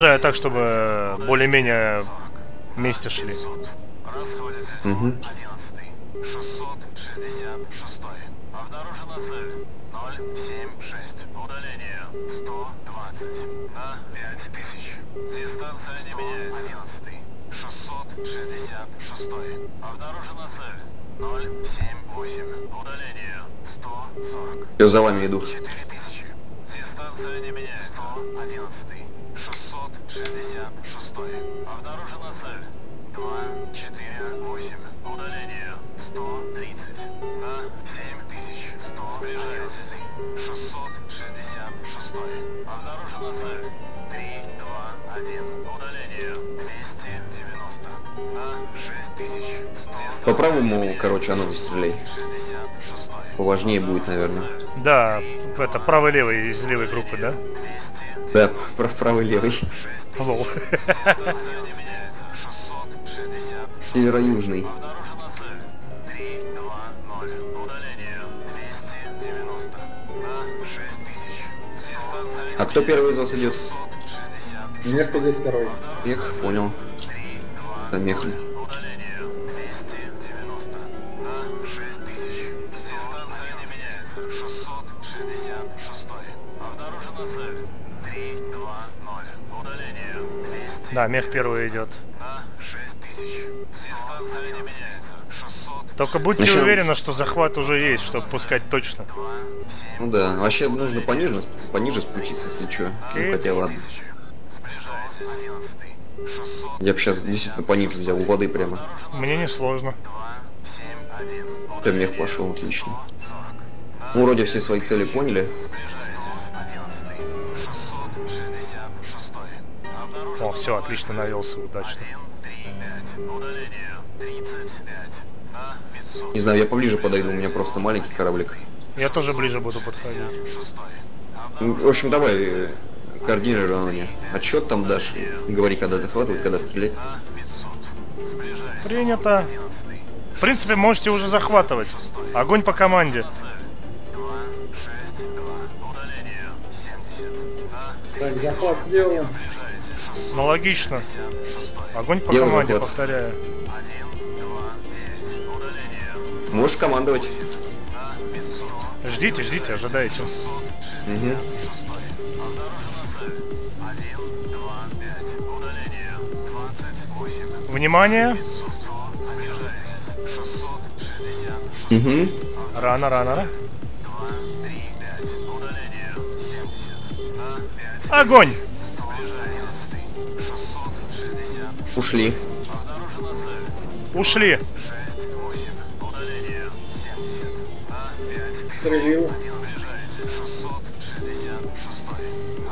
так, чтобы более-менее вместе шли. Угу. 666. Обнаружена цель 076. Удаление 120 на 5000. Дистанция не меняется. 11. 666. Обнаружена цель 078. Удаление 140. Я за вами иду. 4000. Дистанция не меняется. По правому, короче, оно не стреляй. 66. Поважнее будет, наверное. Да, это правый-левый из левой группы, да? Да, прав, правый, левый. Лол. Не меняется. 660. Северо-южный. Обнаружена цель. 320. Удаление 290 на 6000. Дистанция А кто первый из вас идет? 660. Мех идет первый. Мех, понял. Да, мех. Удаление 290 на 6000. Дистанция не меняется. 666. Обнаружена цель. 320. Удаление 200 Да, мех первый идет. на 6000. Дистанция не меняется. 600. Только будьте Еще- уверены, что захват уже есть, чтобы пускать точно. Ну да, вообще нужно пониже, пониже спуститься, если что. Ну, хотя ладно. Сближается 11. 600. Я бы сейчас действительно пониже взял у воды прямо. Мне не сложно. 271. Ты мех пошел, отлично. Ну, вроде все свои цели поняли. О, все, отлично навелся, удачно. Не знаю, я поближе подойду, у меня просто маленький кораблик. Я тоже ближе буду подходить. В общем, давай э, координирование. Отчет там дашь. Говори, когда захватывать, когда стрелять. Принято. В принципе, можете уже захватывать. Огонь по команде. Так, захват сделан. Ну, логично. Огонь по Дело команде, захват. повторяю. Можешь командовать. Ждите, ждите, ожидайте. Угу. Внимание! Угу. Рано, рано, рано. Огонь! Ушли. Ушли. Стрелил.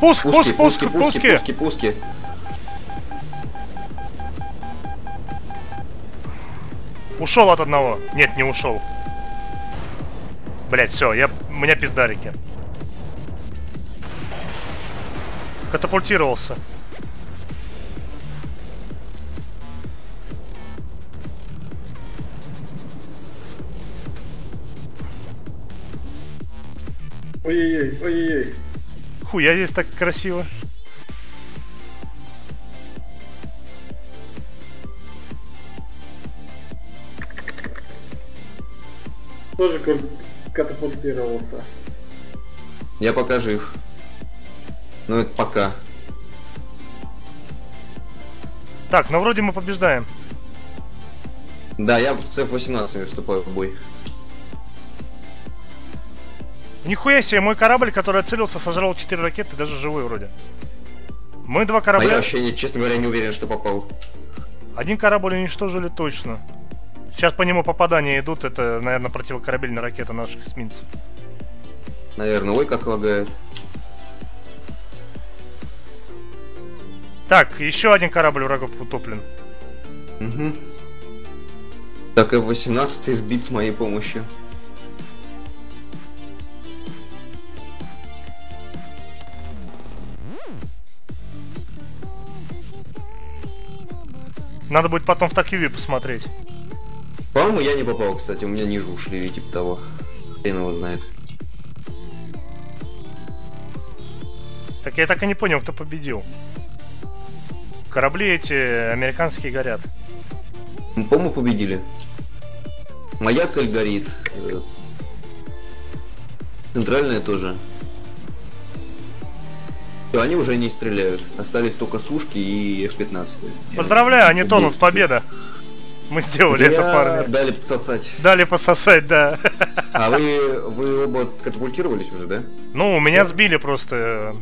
Пуск, Пуски, пуск, пуск, пуски, пуски. пуски, пуски. Ушел от одного. Нет, не ушел. Блять, все, я. У меня пиздарики. Катапультировался. Ой-ой-ой, ой-ой-ой. Хуя здесь так красиво. Тоже катапультировался. Я пока жив. Ну это пока. Так, ну вроде мы побеждаем. Да, я с F-18 вступаю в бой. Нихуя себе, мой корабль, который отцелился, сожрал 4 ракеты, даже живой вроде. Мы два А я корабля... вообще, честно говоря, не уверен, что попал. Один корабль уничтожили точно. Сейчас по нему попадания идут, это, наверное, противокорабельная ракета наших эсминцев. Наверное, ой, как лагает. Так, еще один корабль врагов утоплен. Угу. Так, F-18 сбит с моей помощью. Надо будет потом в Такюве посмотреть. По-моему, я не попал, кстати, у меня ниже ушли, или типа того. Хрен его знает. Так я так и не понял, кто победил. Корабли эти американские горят. Мы, по-моему, победили. Моя цель горит. Э, Центральная тоже. Все, они уже не стреляют. Остались только сушки и F-15. Поздравляю, они тонут, победа. Мы сделали это, Я парни. Дали пососать. Дали пососать, да. А вы, вы оба катапультировались уже, да? Ну, меня сбили просто.